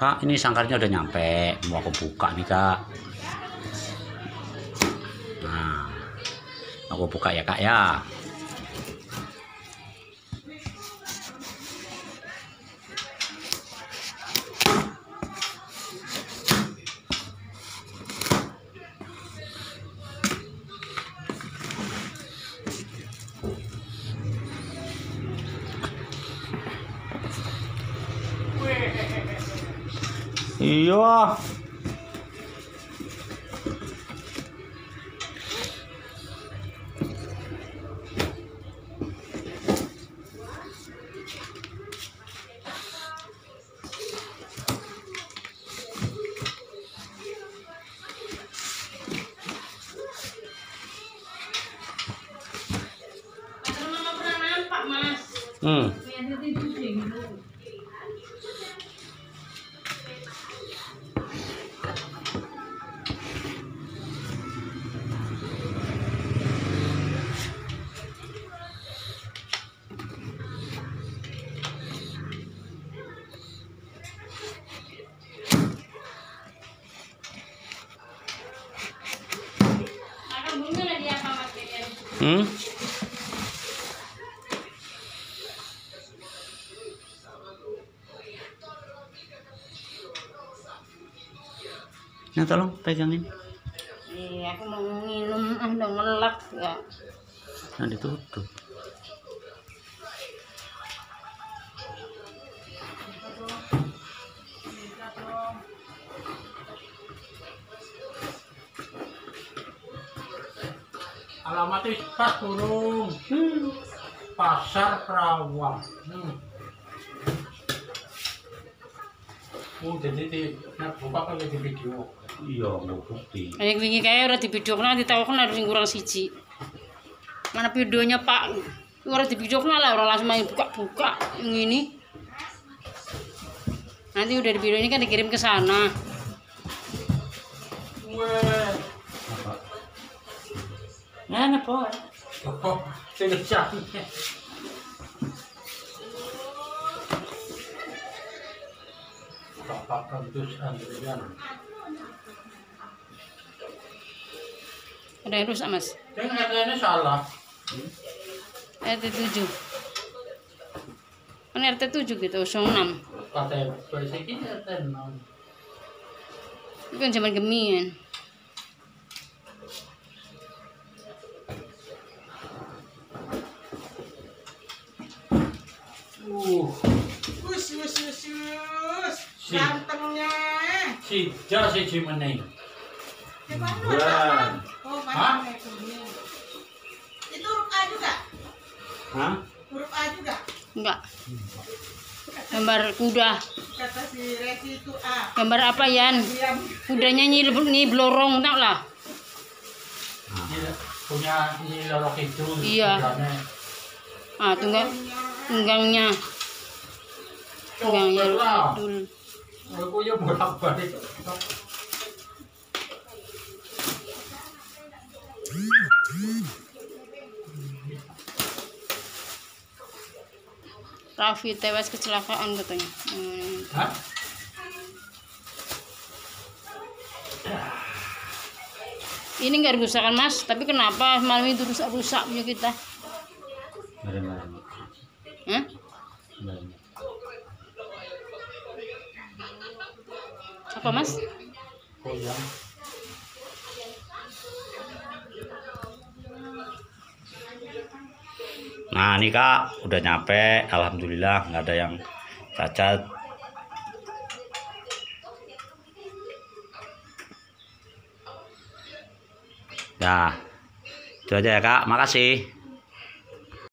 Kak, ini sangkarnya udah nyampe. Mau aku buka nih, Kak. Nah, aku buka ya, Kak ya. Iya. Hmm. Hmm. Nah, tolong pegangin. Iya, aku mau minum, ah udah ngelak ya. Nah, ditutup. Alamatnya pas turun. Pasar Perawang. Hmm. Oh, jadi di buka pakai di video. Iya, mau bukti. Kayak wingi kayak ora dibidokna ditawakna harus kurang siji. Mana videonya Pak? Ora dibidokna lah orang langsung main buka-buka yang ini. Nanti udah di video ini kan dikirim ke sana. Wah, Oh. Ada yang rusak Mas. Yang RT-nya salah. RT 7. Kan RT 7 gitu, 06. KTP ini RT 6. Itu kan zaman gemian. Gantengnya. si jas si mana? Bukan. Oh, Hah? Itu huruf A juga? Hah? Huruf A juga? Enggak. Gambar kuda. Kata si Resi itu A. Gambar apa Yan? Diam. Kudanya nyi, nyi blorong tau lah. Ini punya ini lorok itu. Iya. kudanya. Ah, tunggang tunggangnya. Tunggangnya dul. Aku ya balik. Raffi tewas kecelakaan katanya. Hmm. Hah? Ini nggak rusak kan mas, tapi kenapa malam itu rusak-rusak punya kita? Bareng-bareng. Hah? Apa mas? Nah, ini Kak, udah nyampe. Alhamdulillah nggak ada yang cacat. Ya, itu aja ya Kak. Makasih.